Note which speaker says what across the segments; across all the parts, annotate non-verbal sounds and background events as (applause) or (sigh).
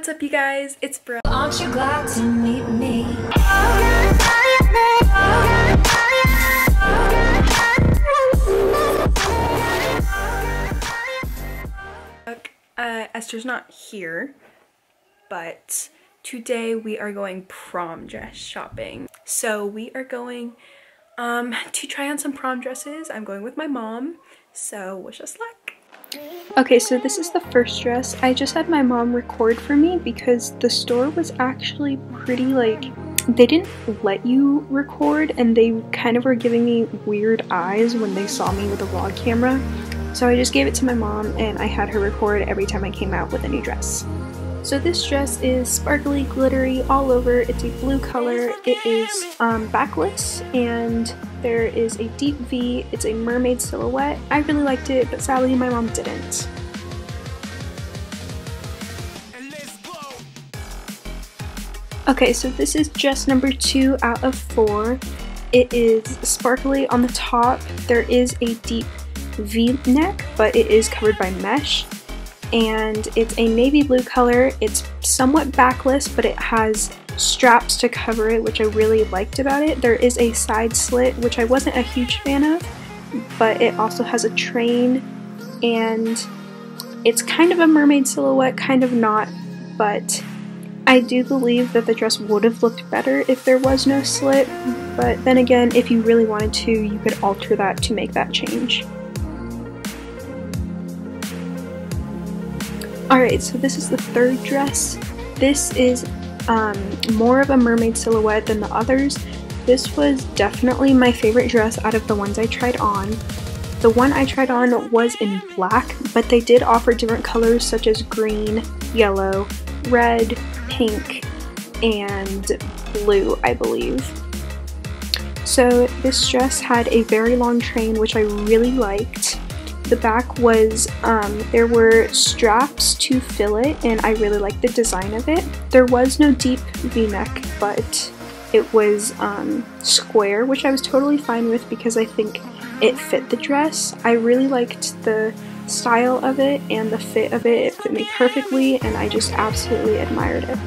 Speaker 1: What's up you guys? It's Brooke.
Speaker 2: Aren't you glad to meet me?
Speaker 1: Uh, Esther's not here, but today we are going prom dress shopping. So we are going um, (laughs) to try on some prom dresses. I'm going with my mom, so wish us luck. Okay, so this is the first dress. I just had my mom record for me because the store was actually pretty like they didn't let you record and they kind of were giving me weird eyes when they saw me with a vlog camera. So I just gave it to my mom and I had her record every time I came out with a new dress. So this dress is sparkly, glittery all over. It's a blue color. It is um, backless and there is a deep V. It's a mermaid silhouette. I really liked it, but sadly my mom didn't. Okay, so this is just number two out of four. It is sparkly on the top. There is a deep v-neck, but it is covered by mesh. And it's a navy blue color. It's somewhat backless, but it has straps to cover it, which I really liked about it. There is a side slit, which I wasn't a huge fan of, but it also has a train, and it's kind of a mermaid silhouette, kind of not, but I do believe that the dress would have looked better if there was no slit, but then again, if you really wanted to, you could alter that to make that change. Alright, so this is the third dress. This is um, more of a mermaid silhouette than the others. This was definitely my favorite dress out of the ones I tried on. The one I tried on was in black, but they did offer different colors such as green, yellow, red, pink, and blue, I believe. So this dress had a very long train, which I really liked the back was, um, there were straps to fill it and I really liked the design of it. There was no deep v-neck, but it was um, square, which I was totally fine with because I think it fit the dress. I really liked the style of it and the fit of it. It fit me perfectly and I just absolutely admired it.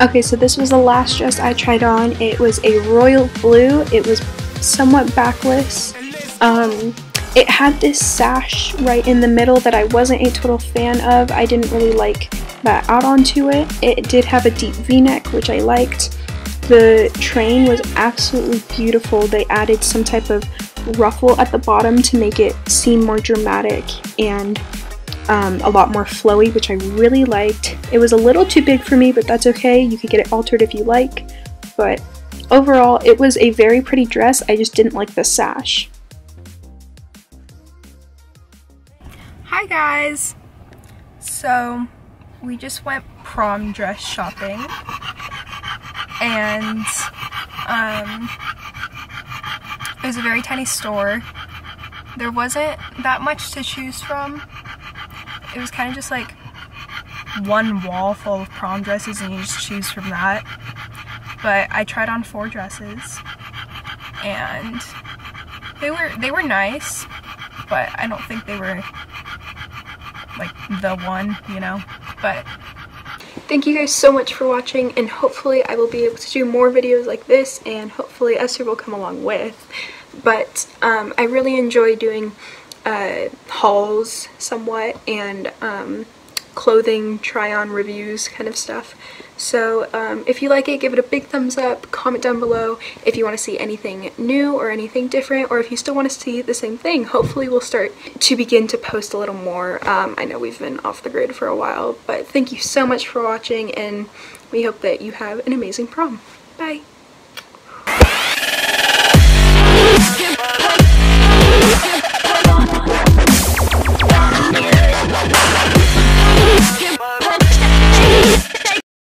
Speaker 1: Okay, so this was the last dress I tried on. It was a royal blue. It was somewhat backless. Um, it had this sash right in the middle that I wasn't a total fan of. I didn't really like that out onto it. It did have a deep v-neck, which I liked. The train was absolutely beautiful. They added some type of ruffle at the bottom to make it seem more dramatic and um, a lot more flowy, which I really liked. It was a little too big for me, but that's okay. You could get it altered if you like. But overall, it was a very pretty dress. I just didn't like the sash. Guys! So, we just went prom dress shopping and um, it was a very tiny store. There wasn't that much to choose from. It was kind of just like one wall full of prom dresses and you just choose from that. But I tried on four dresses and they were they were nice, but I don't think they were like the one, you know, but Thank you guys so much for watching and hopefully I will be able to do more videos like this and hopefully Esther will come along with. But um, I really enjoy doing uh, hauls somewhat and um, clothing try on reviews kind of stuff. So um, if you like it, give it a big thumbs up, comment down below if you want to see anything new or anything different, or if you still want to see the same thing. Hopefully we'll start to begin to post a little more. Um, I know we've been off the grid for a while, but thank you so much for watching, and we hope that you have an amazing prom. Bye!